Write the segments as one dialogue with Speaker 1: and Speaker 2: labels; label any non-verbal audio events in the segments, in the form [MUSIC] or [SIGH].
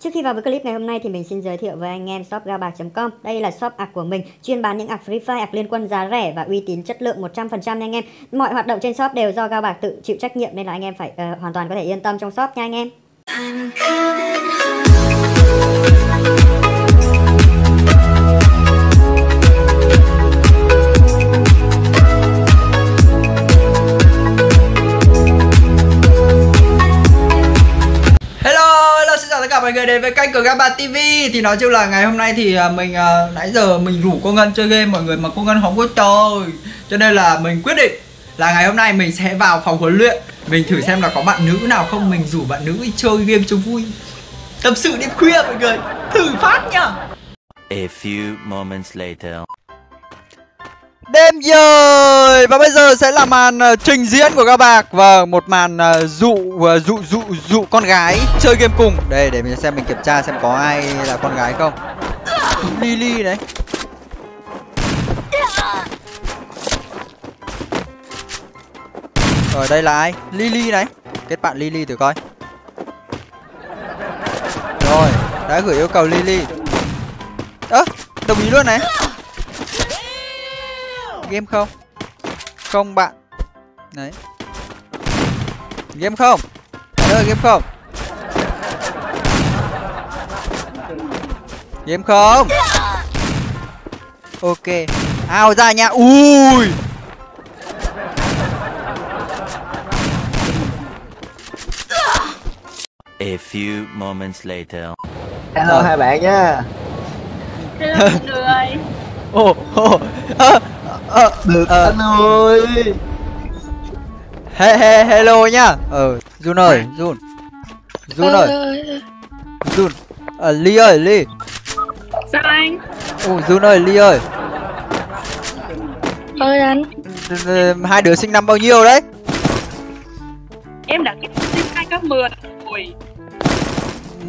Speaker 1: Trước khi vào với clip ngày hôm nay thì mình xin giới thiệu với anh em shop gabạc.com. Đây là shop ạc của mình, chuyên bán những ạc Free Fire, ạc liên quân giá rẻ và uy tín chất lượng 100% nha anh em. Mọi hoạt động trên shop đều do Gabạc tự chịu trách nhiệm nên là anh em phải uh, hoàn toàn có thể yên tâm trong shop nha anh em.
Speaker 2: Người đến với kênh của Gaba TV Thì nói chung là ngày hôm nay thì à, mình uh, nãy giờ mình rủ cô Ngân chơi game mọi người mà cô Ngân không có chơi Cho nên là mình quyết định là ngày hôm nay mình sẽ vào phòng huấn luyện. Mình thử xem là có bạn nữ nào không mình rủ bạn nữ đi chơi game cho vui. Tâm sự đêm khuya mọi người Thử phát nhá.
Speaker 3: A few moments later.
Speaker 2: Đêm rồi! Và bây giờ sẽ là màn uh, trình diễn của các bạc. Và một màn uh, dụ uh, dụ dụ dụ con gái chơi game cùng. Đây để mình xem mình kiểm tra xem có ai là con gái không. Lily đấy Ở đây là ai? Lily này. Kết bạn Lily thử coi. Rồi Đã gửi yêu cầu Lily. Ơ à, đồng ý luôn này game không? Không bạn. Đấy. Game không? Ơi game không? Game không? Ok. Ao ra nha. Ui!
Speaker 3: A few moments later.
Speaker 4: Hello hai bạn nhá.
Speaker 5: Hello mọi người. [LAUGHS]
Speaker 2: Ồ, ồ,
Speaker 4: ờ được ờ. anh ơi.
Speaker 2: He he hello nhá. Ờ jun ơi jun. Jun ơi. Jun. Ờ ly ơi ly
Speaker 5: sao anh?
Speaker 2: Ồ jun ơi ly ơi.
Speaker 5: Ơi anh.
Speaker 2: Hai đứa sinh năm bao nhiêu đấy?
Speaker 5: Em đã sinh hai k mười rồi.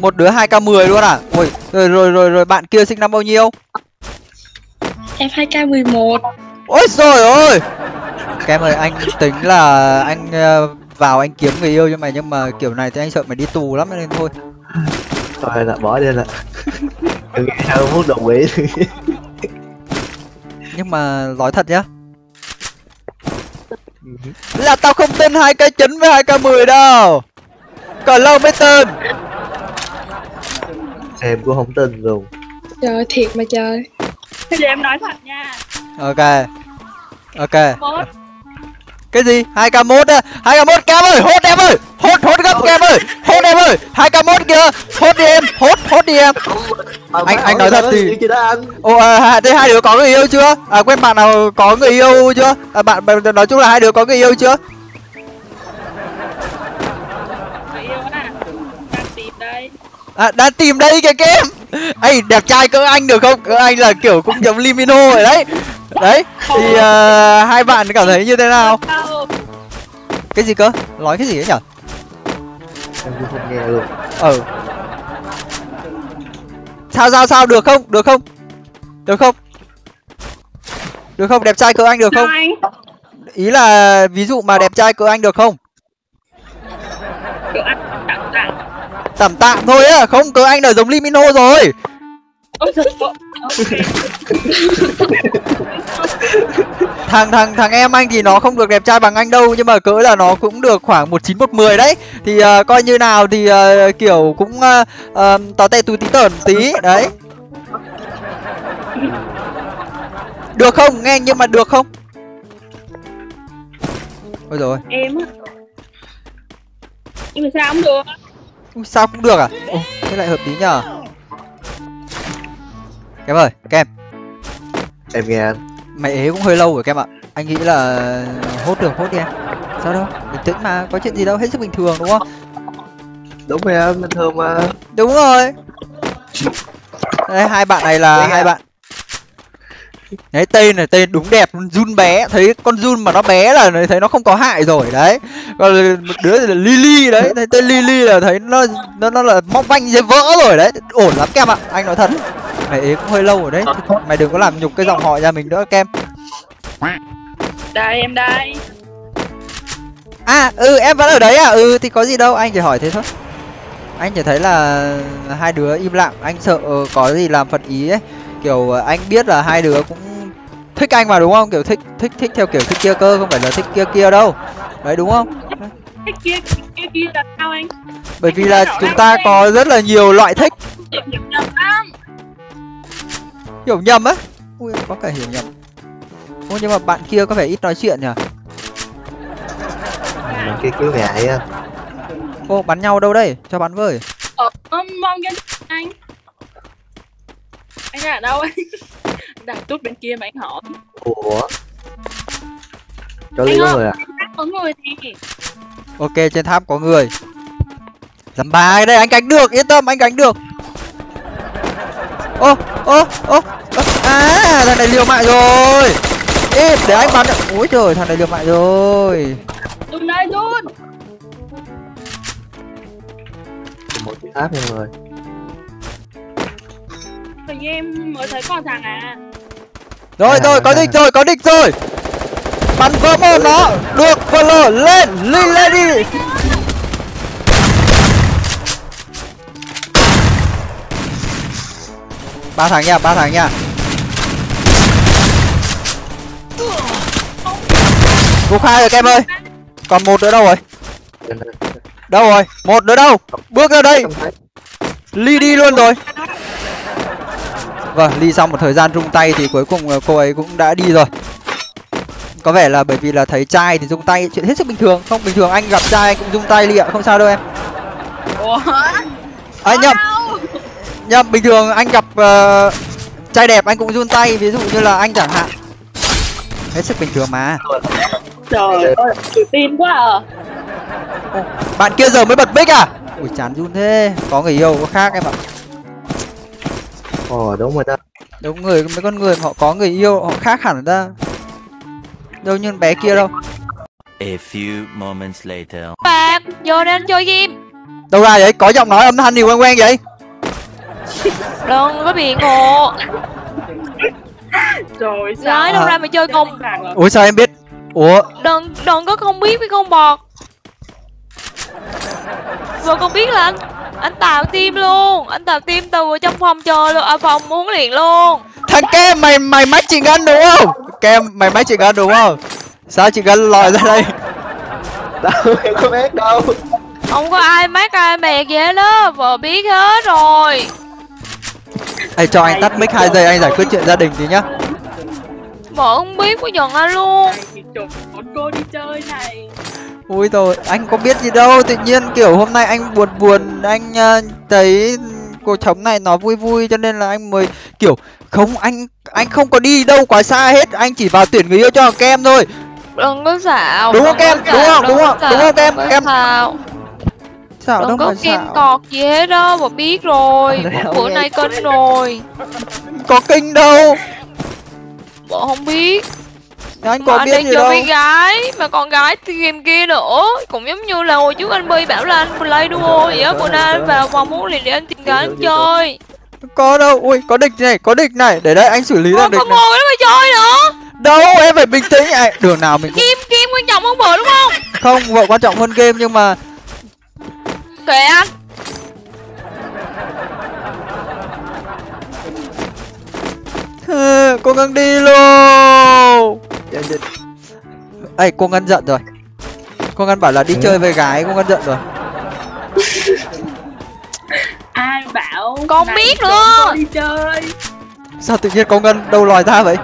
Speaker 2: Một đứa hai k mười luôn à? Ôi rồi rồi rồi rồi bạn kia sinh năm bao nhiêu?
Speaker 5: Em hai k mười một
Speaker 2: ôi rồi ơi! Em ơi anh tính là anh ờ, vào anh kiếm người yêu cho mày nhưng mà kiểu này thì anh sợ mày đi tù lắm nên thôi.
Speaker 4: Thôi là bỏ đi là đừng nghĩ sao muốn đồng ý.
Speaker 2: Nhưng mà nói thật nhá. Là tao không tin hai k chín với hai k mười đâu. Còn lâu mới tin.
Speaker 4: Em cũng không tin luôn
Speaker 5: trời thiệt mà trời. Bây giờ em nói thật nha.
Speaker 2: Ok ok. Cái gì? Hai k một á. Hai k một kem ơi hốt em ơi. Hốt hốt gấp kem ơi. Hốt em ơi. Hai k một kìa hốt đi em hốt hốt đi em. Anh anh nói thật thì ồ à, thế hai đứa có người yêu chưa? À quen bạn nào có người yêu chưa? À, bạn nói chung là hai đứa có người yêu chưa?
Speaker 5: Người yêu à đang tìm đây.
Speaker 2: À đang tìm đây kìa kem. Ấy đẹp trai cỡ anh được không? Cỡ anh là kiểu cũng giống limino rồi đấy đấy thì uh, hai bạn cảm thấy như thế nào? Cái gì cơ? Nói cái gì ấy nhở?
Speaker 4: Em cũng không nghe luôn
Speaker 2: ừ sao sao sao? Được không? Được không? Được không? Được không? Đẹp trai cỡ anh được không? Ý là ví dụ mà đẹp trai cỡ anh được không? Tạm tạm thôi á không? Cỡ anh là giống limino rồi thằng thằng thằng em anh thì nó không được đẹp trai bằng anh đâu nhưng mà cỡ là nó cũng được khoảng một chín một mười đấy. Thì uh, coi như nào thì uh, kiểu cũng uh, uh, tỏ tè túi tí tởn tí đấy. Được không? Nghe nhưng mà được không? Ôi rồi
Speaker 5: em nhưng mà sao cũng được?
Speaker 2: Ui, sao cũng được à? Ồ, thế lại hợp lý nhờ Kem ơi, Kem
Speaker 4: Em. Nghe. Anh
Speaker 2: Mày ế cũng hơi lâu rồi Kem ạ. Anh nghĩ là hốt được hốt đi em. Sao đâu, bình tĩnh mà, có chuyện gì đâu, hết sức bình thường đúng không?
Speaker 4: Đúng rồi em, bình thường mà.
Speaker 2: Đúng rồi. Đây, hai bạn này là hai bạn. Đấy tên này tên đúng đẹp run bé. Thấy con run mà nó bé là thấy nó không có hại rồi đấy. Còn một đứa là lily đấy. Thấy tên lily là thấy nó nó nó là móc vanh dây vỡ rồi đấy. Ổn lắm kem ạ anh nói thật mày ấy cũng hơi lâu rồi đấy. Mày đừng có làm nhục cái dòng họ nhà mình nữa kem.
Speaker 5: Đây em đây.
Speaker 2: À ừ em vẫn ở đấy à? Ừ thì có gì đâu anh chỉ hỏi thế thôi. Anh chỉ thấy là hai đứa im lặng anh sợ có gì làm phật ý ấy. Kiểu anh biết là hai đứa cũng thích anh mà đúng không? Kiểu thích thích thích theo kiểu thích kia cơ không phải là thích kia kia đâu. Đấy đúng không?
Speaker 5: Cái kia kia kia là sao anh?
Speaker 2: Bởi vì là chúng ta có rất là nhiều loại thích
Speaker 5: Hiểu nhầm
Speaker 2: á. Ui có cả hiểu nhầm. Ôi nhưng mà bạn kia có vẻ ít nói chuyện nhỉ?
Speaker 4: Mà kia kiểu ngại á.
Speaker 2: Ô bắn nhau đâu đây? Cho bắn với.
Speaker 5: Ờ mong cái anh. Anh ở đâu anh [LAUGHS] Đặt tút bên kia mà anh hỏi.
Speaker 4: Ủa? Cho lý có người à?
Speaker 5: Có người thì
Speaker 2: ok trên tháp có người. Dám ba đây anh đánh được yên tâm anh đánh được. Ô ô ô ô, à thằng này liều mạng rồi. Ê, để anh bắn ôi trời thằng này liều mạng rồi.
Speaker 5: Dùng đây luôn.
Speaker 4: Một chiếc áp nha mọi người.
Speaker 5: Tự nhiên em mới thấy con thằng à.
Speaker 2: Rồi rồi có địch rồi có địch rồi. Bắn vỡ mồm nó. Được vỡ lở lên. Lên lên đi ba thằng nha ba thằng nha. Gục hai rồi các em ơi. Còn một nữa đâu rồi? Đâu rồi? Một nữa đâu? Bước ra đây. Ly đi luôn rồi. Vâng ly xong một thời gian rung tay thì cuối cùng cô ấy cũng đã đi rồi. Có vẻ là bởi vì là thấy trai thì rung tay chuyện hết sức bình thường. Không bình thường anh gặp trai anh cũng rung tay ly ạ không sao đâu em.
Speaker 5: Ủa?
Speaker 2: À nhầm nhầm bình thường anh gặp ờ, trai đẹp anh cũng run tay ví dụ như là anh chẳng hạn. Hết sức bình thường mà.
Speaker 5: Trời ơi tự tin quá à.
Speaker 2: Bạn kia giờ mới bật mic à? Ui chán run thế. Có người yêu có khác em ạ.
Speaker 4: Ồ đúng rồi đó
Speaker 2: đúng người mấy con người họ có người yêu họ khác hẳn ra đâu như bé kia đâu.
Speaker 3: A few moments later.
Speaker 6: bạc vô anh chơi game.
Speaker 2: Đâu ra vậy? Có giọng nói âm thanh gì quen quen vậy
Speaker 6: đừng có bị ngộ.
Speaker 5: Rồi sao
Speaker 6: gái đâu
Speaker 2: À.
Speaker 6: ra mà chơi cùng.
Speaker 2: Ủa sao em biết? Ủa?
Speaker 6: Đừng đừng có không biết với con bọt. Vừa con biết là anh anh tạo team luôn. Anh tạo team từ ở trong phòng chờ luôn ở phòng huấn luyện luôn.
Speaker 2: Thằng kem mày mày mách chị ngân đúng không? Kem mày mách chị ngân đúng không? Sao chị ngân lòi ra đây?
Speaker 4: Đâu em có biết đâu.
Speaker 6: Không có ai mát ai mẹ gì hết đó vợ biết hết rồi
Speaker 2: Ê, cho anh tắt mic hai giây anh giải quyết chuyện gia đình tí nhá
Speaker 6: vợ không biết có giận anh luôn
Speaker 5: một cô đi chơi này
Speaker 2: ui rồi anh có biết gì đâu tự nhiên kiểu hôm nay anh buồn buồn anh ờ, thấy cô trống này nó vui vui cho nên là anh mới kiểu không anh anh không có đi đâu quá xa hết anh chỉ vào tuyển người yêu cho kem thôi
Speaker 6: đừng có xạo
Speaker 2: Đúng không, Kem? Đúng không? Đúng không? Đúng không, Kem? Kem?
Speaker 6: Xạo.
Speaker 2: sao đâu
Speaker 6: đừng có
Speaker 2: mà
Speaker 6: kim
Speaker 2: xạo
Speaker 6: cọt gì hết đó vợ biết rồi. Bữa nay kinh rồi.
Speaker 2: Có kinh đâu.
Speaker 6: Vợ không biết.
Speaker 2: Anh
Speaker 6: mà
Speaker 2: có
Speaker 6: anh
Speaker 2: biết
Speaker 6: đang
Speaker 2: gì
Speaker 6: chơi
Speaker 2: đâu.
Speaker 6: với gái mà con gái game kia nữa. Cũng giống như là hồi trước anh Bi bảo là anh play duo vậy á. Bữa nay anh vào vòng muốn liền để anh tìm gái anh chơi.
Speaker 2: Có đâu. Ui có địch này có địch này. Để đây anh xử lý
Speaker 6: Ôi,
Speaker 2: thằng địch này
Speaker 6: ngồi đó mà chơi nữa.
Speaker 2: Đâu em phải bình tĩnh. À, đường nào mình cũng
Speaker 6: kim kim quan trọng hơn vợ đúng không?
Speaker 2: Không vợ quan trọng hơn game nhưng mà
Speaker 6: kệ anh
Speaker 2: cô ngân đi luôn.
Speaker 4: Em đi
Speaker 2: ê cô ngân giận rồi. Cô ngân bảo là đi chơi với gái cô ngân giận rồi.
Speaker 5: Ai bảo
Speaker 6: Con biết
Speaker 5: cô đi chơi?
Speaker 2: Sao tự nhiên cô ngân đâu lòi ra vậy?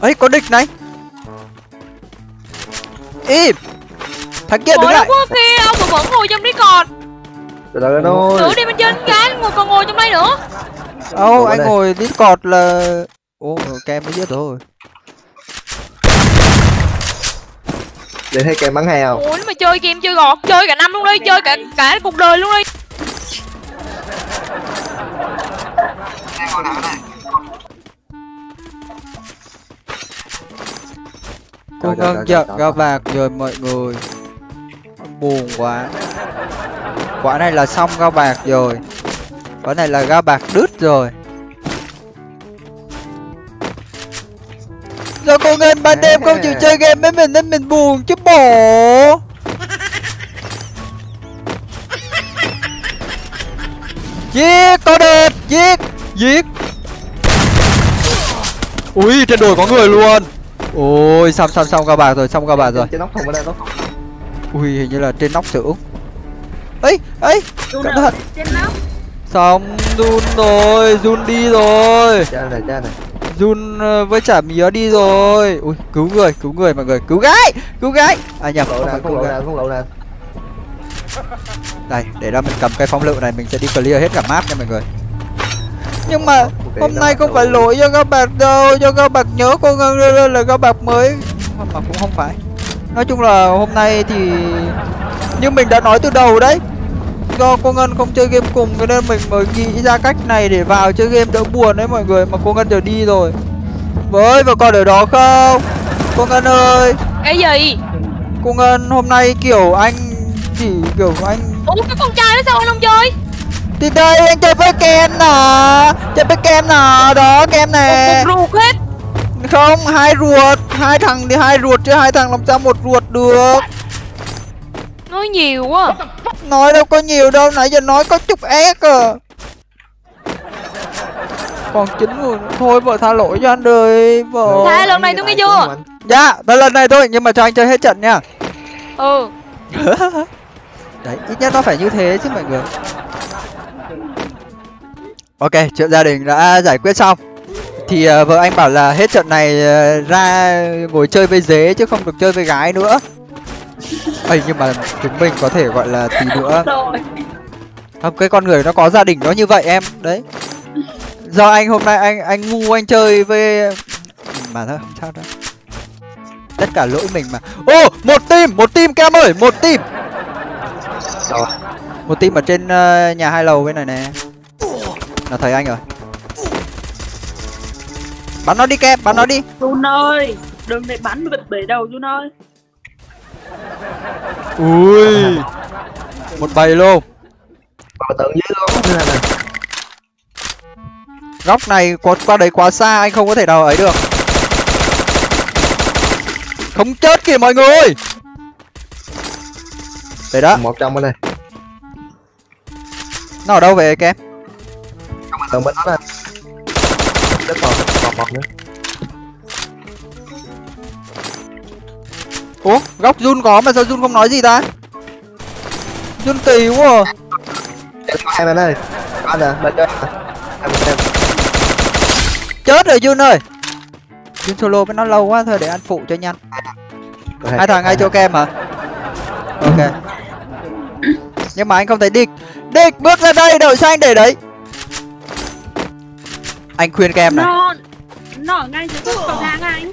Speaker 2: Ấy có địch này. Im thằng kia đứng
Speaker 6: ngồi đâu
Speaker 2: lại.
Speaker 6: Có kia đâu mà vẫn ngồi trong discord.
Speaker 4: Từ từ anh ơi.
Speaker 6: Nữa đi bên trên gái ngồi còn ngồi trong đây nữa.
Speaker 2: Âu
Speaker 4: Ngồi
Speaker 2: anh
Speaker 4: đây.
Speaker 2: ngồi discord là ô kem mới biết rồi
Speaker 4: Để thấy kem bắn hay không
Speaker 6: ủa mà chơi game chơi gọt chơi cả năm luôn đi chơi cả cả cuộc đời luôn đi
Speaker 2: cô
Speaker 4: Trời, trời,
Speaker 2: ngân
Speaker 4: trời,
Speaker 2: giận
Speaker 4: trời,
Speaker 2: ga
Speaker 4: trời.
Speaker 2: bạc rồi mọi người buồn quá. Quả này là xong ga bạc rồi. Quả này là ga bạc đứt rồi. Sao cô game ban đêm không chịu chơi game với mình nên mình buồn chứ bộ. Giết có đệt giết giết. Ui, trên đồi có người luôn. Ôi, xong xong xong các bạn rồi, xong các bạn rồi ui hình như là trên nóc xưởng ấy ấy cẩn thận.
Speaker 5: Trên nóc.
Speaker 2: Xong run rồi run đi rồi.
Speaker 4: Cha này cha này.
Speaker 2: run ờ, với chả mía đi rồi. Ui cứu người cứu người mọi người cứu gái cứu gái. À nhầm
Speaker 4: Lộ
Speaker 2: không
Speaker 4: nè,
Speaker 2: phải
Speaker 4: không
Speaker 2: cứu
Speaker 4: lộ
Speaker 2: gái.
Speaker 4: nè, không lộ nè.
Speaker 2: đây để ra mình cầm cây phong lựu này mình sẽ đi clear hết cả map nha mọi người. Nhưng mà hôm nay không phải lỗi cho các bạn đâu cho các bạn nhớ cô ngân lên là các bạn mới. Mà cũng không phải nói chung là hôm nay thì như mình đã nói từ đầu đấy do cô ngân không chơi game cùng cho nên mình mới nghĩ ra cách này để vào chơi game đỡ buồn đấy mọi người mà cô ngân giờ đi rồi. Với và còn ở đó không? Cô ngân ơi!
Speaker 6: Cái gì?
Speaker 2: Cô ngân hôm nay kiểu anh chỉ kiểu anh
Speaker 6: ủa cái con trai đó sao anh không chơi?
Speaker 2: Thì đây anh chơi với kem nè chơi với kem nè đó kem nè.
Speaker 6: Ruột hết
Speaker 2: không? Hai ruột. Hai thằng thì hai ruột chứ hai thằng làm sao một ruột được?
Speaker 6: Nói nhiều quá.
Speaker 2: Nói đâu có nhiều đâu nãy giờ nói có chút ép à. Còn chín người nữa. thôi vợ tha lỗi cho anh đời vợ.
Speaker 6: Tha lần này tôi nghe chưa?
Speaker 2: dạ tới lần này thôi nhưng mà cho anh chơi hết trận nha.
Speaker 6: Ừ. [LAUGHS]
Speaker 2: Đấy ít nhất nó phải như thế chứ mọi người. Ok chuyện gia đình đã giải quyết xong thì ờ, vợ anh bảo là hết trận này ờ, ra ngồi chơi với dế chứ không được chơi với gái nữa. Ấy nhưng mà chúng mình có thể gọi là tí nữa. Không cái con người nó có gia đình nó như vậy em đấy. Do anh hôm nay anh anh ngu anh chơi với mà thôi không sao đâu. Tất cả lỗi mình mà. Ô một team một team kem ơi một team.
Speaker 4: Rồi.
Speaker 2: một team ở trên ờ, nhà hai lầu bên này nè. Là thấy anh rồi bắn nó đi kem bắn nó đi.
Speaker 5: Run ơi đừng để bắn bật bể đầu Run ơi.
Speaker 2: Ui. Một bầy luôn.
Speaker 4: Vào tận dưới luôn. Như này
Speaker 2: góc này qua qua đấy quá xa anh không có thể nào ấy được. Không chết kìa mọi người. Đấy đó.
Speaker 4: Một trong ở đây.
Speaker 2: nó ở đâu vậy kem?
Speaker 4: Trong bên đó nè. Đất còn còn một nữa.
Speaker 2: ủa góc run có mà sao run không nói gì ta run kỳ quá à.
Speaker 4: Em em anh ơi. Cho em. Em em.
Speaker 2: chết rồi run ơi run solo với nó lâu quá thôi để anh phụ cho nhanh hai thằng ngay chỗ kem hả ok nhưng mà anh không thấy địch địch bước ra đây đợi xanh để đấy anh khuyên kem này
Speaker 5: ở ngay dưới cầu thang anh.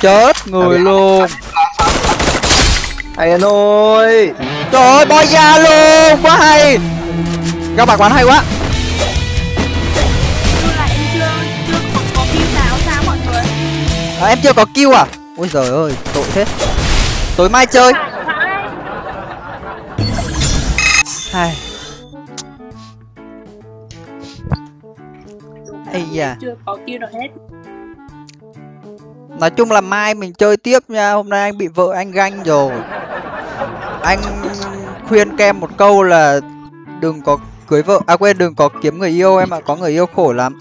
Speaker 2: Chết người luôn.
Speaker 4: Hay anh ơi.
Speaker 2: trời ơi boy ra luôn quá hay. Các bạn quán hay quá.
Speaker 5: Run là em chưa chưa có có kêu nào sao mọi người?
Speaker 2: À, em chưa có kill à? Ôi giời ơi tội thế. Tối mai chơi. Hai Ây [LAUGHS] da.
Speaker 5: chưa có kêu nào hết.
Speaker 2: Nói chung là mai mình chơi tiếp nha hôm nay anh bị vợ anh ganh rồi. Anh khuyên kem một câu là đừng có cưới vợ à quên đừng có kiếm người yêu em ạ có người yêu khổ lắm.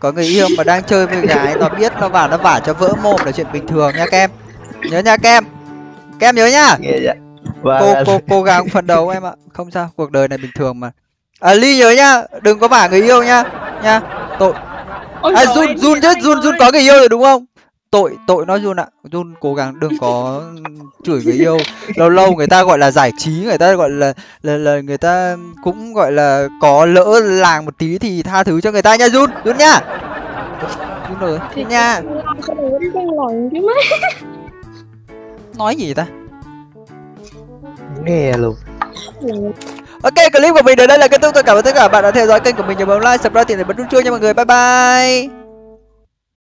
Speaker 2: Có người yêu mà đang chơi với gái nó biết nó vào nó vả cho vỡ mồm là chuyện bình thường nha kem. Nhớ nha kem. Kem nhớ
Speaker 4: vậy. Và
Speaker 2: cô cô cố gắng phấn đấu em ạ. Không sao cuộc đời này bình thường mà. À ly nhớ nhá đừng có vả người yêu nhá nha tội.
Speaker 5: Ôi
Speaker 2: à run run chứ run run có người yêu rồi đúng không? Tội tội nói run ạ. Run cố gắng đừng có chửi người yêu. Lâu lâu người ta gọi là giải trí người ta gọi là là, là người ta cũng gọi là có lỡ làng một tí thì tha thứ cho người ta nha run run nha. Run rồi nha. nói gì ta?
Speaker 4: Nghe luôn
Speaker 2: ok, clip của mình đến đây là kết thúc. Tôi cảm ơn tất cả bạn đã theo dõi kênh của mình. Nhớ bấm like, subscribe thì để bấm nút chuông nha mọi người. Bye bye.